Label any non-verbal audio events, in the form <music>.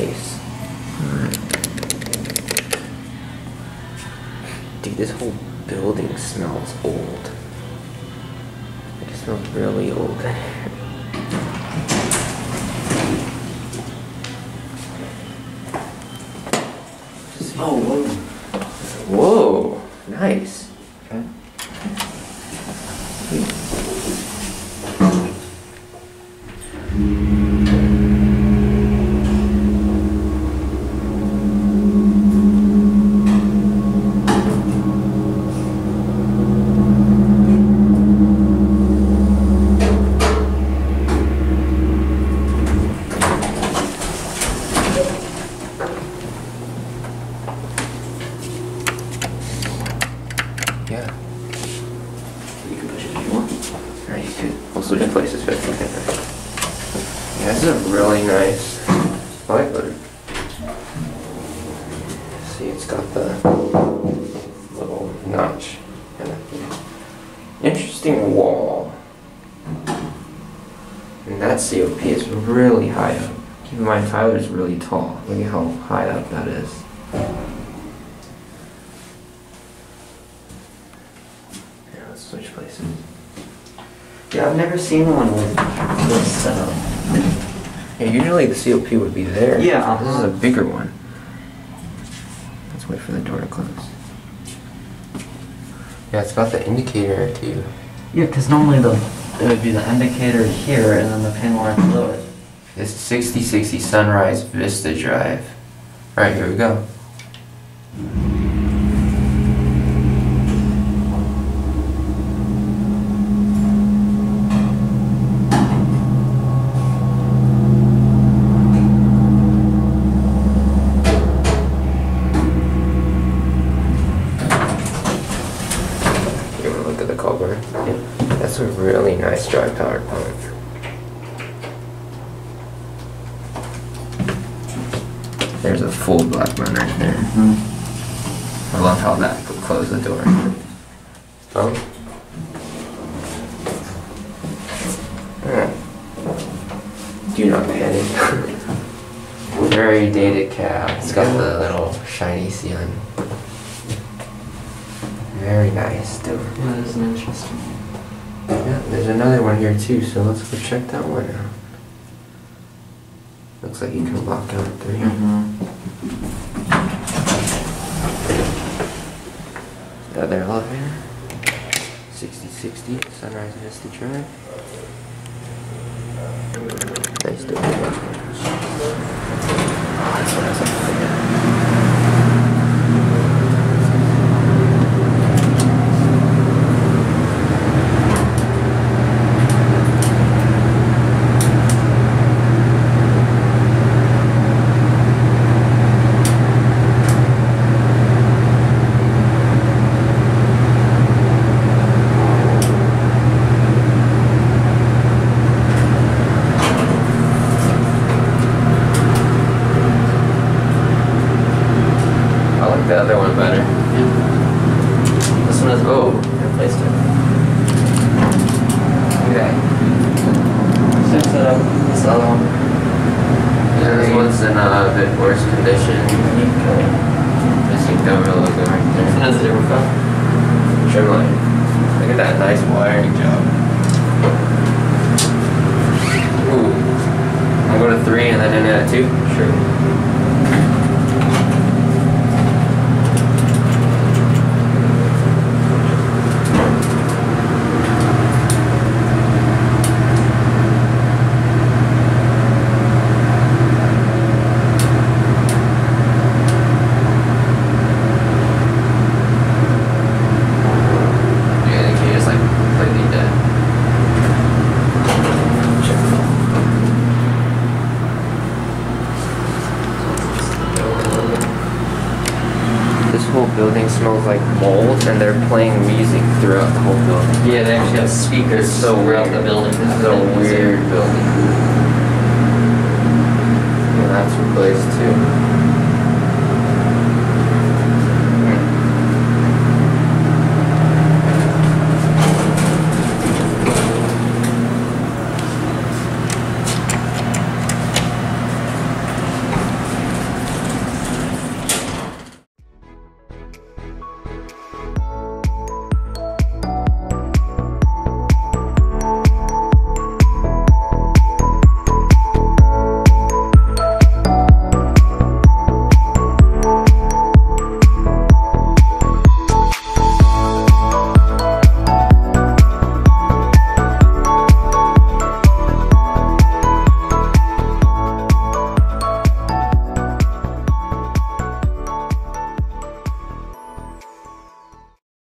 nice. Dude, this whole building smells old. It smells really old. <laughs> Oh, whoa. Whoa, nice. Okay. Yeah. You can push it if you want. Or you switch places with it. Yeah, this is a really nice. I it. See, it's got the little notch. and a- Interesting wall. And that COP is really high up. Keep in mind, Tyler's really tall. Look at how high up that is. Yeah, let's switch places. Yeah, I've never seen one with this setup. Yeah, usually the COP would be there. Yeah, This is uh-huh. a bigger one. Let's wait for the door to close. Yeah, it's got the indicator too. Yeah, because normally the it would be the indicator here and then the panel right below it. It's 6060 Sunrise Vista Drive. Alright, here we go. You wanna look at the cover? Yeah. That's a really nice dry power plant. There's a full black run right there. I love how that could close the door. Oh. Hmm. Do not panic. <laughs> Very dated cab. It's got the little shiny ceiling. Very nice door. That is an interesting. Yeah, there's another one here too, so let's go check that one out. Looks like you can lock out three. Mm-hmm. The other elevator. 6060 Sunrise Vista Drive. Nice door. Oh, that's what I was looking at. I like the other one better. This one is oh, I replaced it. Okay. Same setup. This other one. Yeah, this one's in a bit worse condition. Okay. Missing Dover logo right This phone. Trim. Look at that nice wiring job. Ooh. I'm going to three and then in at two. Sure. Yeah, the key is like completely dead. This whole building smells like mold, and they're playing music throughout the whole building. Yeah, they actually have speakers so throughout weird. the building. This is a weird building. Yeah, that's replaced too.